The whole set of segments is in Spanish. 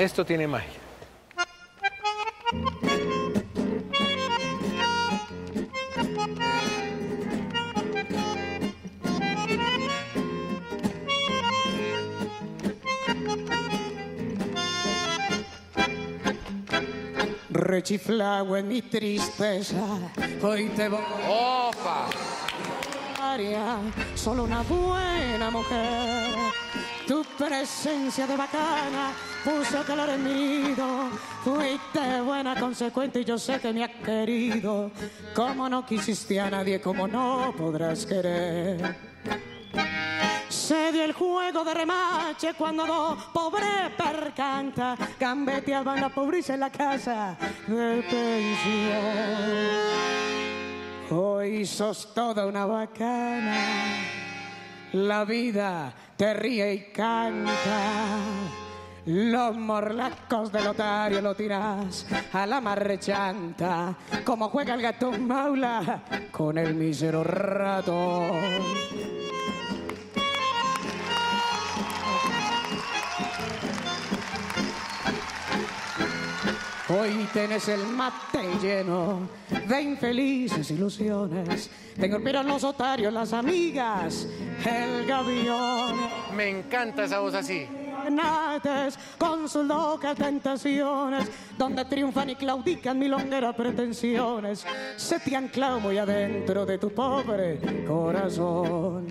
Esto tiene magia. Rechiflado en mi tristeza, hoy te voy ¡Opa! Solo una buena mujer. Tu presencia de bacana puso calor en mi nido. Fuiste buena, consecuente y yo sé que me has querido. Como no quisiste a nadie, como no podrás querer. Se dio el juego de remache cuando dos pobres percanta gambeteaban la pobreza en la casa de pensión. Hoy sos toda una bacana, la vida te ríe y canta. Los morlacos del otario lo tiras a la marchanta, como juega el gato maula con el mísero ratón. Hoy tenés el mate lleno de infelices ilusiones. Tengo el en los otarios, las amigas, el gavión. Me encanta esa voz así. Con sus locas tentaciones, donde triunfan y claudican milongueras pretensiones, se te ancla muy adentro de tu pobre corazón.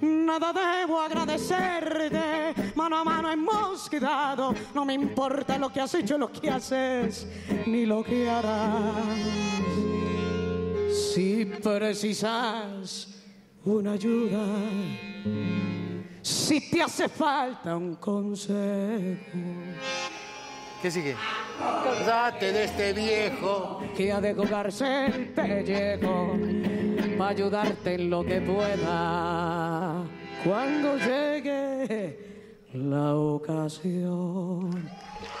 Nada debo agradecerte, mano a mano hemos quedado, no me importa lo que has hecho, lo que haces, ni lo que harás. Si precisas una ayuda, si te hace falta un consejo, ¿Qué sigue? Date de este viejo. que ha de jugarse el pellejo para ayudarte en lo que pueda cuando llegue la ocasión.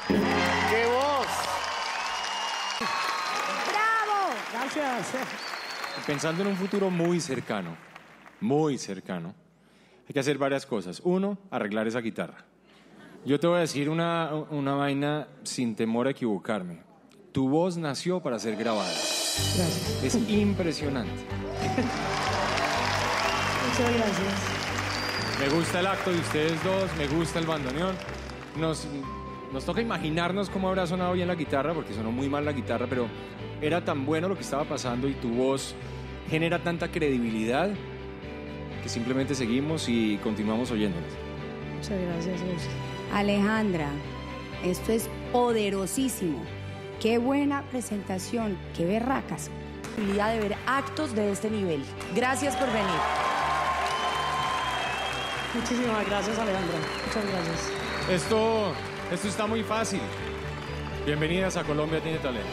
¡Qué voz! ¡Bravo! Gracias. Pensando en un futuro muy cercano, muy cercano, hay que hacer varias cosas. Uno, arreglar esa guitarra. Yo te voy a decir una, una vaina sin temor a equivocarme. Tu voz nació para ser grabada. Gracias. Es impresionante. Muchas gracias. Me gusta el acto de ustedes dos, me gusta el bandoneón. Nos, nos toca imaginarnos cómo habrá sonado bien la guitarra, porque sonó muy mal la guitarra, pero era tan bueno lo que estaba pasando y tu voz genera tanta credibilidad que simplemente seguimos y continuamos oyéndolas. Muchas gracias, José. Alejandra, esto es poderosísimo. Qué buena presentación, qué berracas. posibilidad de ver actos de este nivel. Gracias por venir. Muchísimas gracias, Alejandra. Muchas gracias. Esto, esto está muy fácil. Bienvenidas a Colombia Tiene Talento.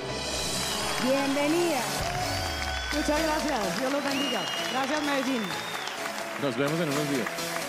Bienvenida. Muchas gracias. Dios los bendiga. Gracias, Medellín. Nos vemos en unos días.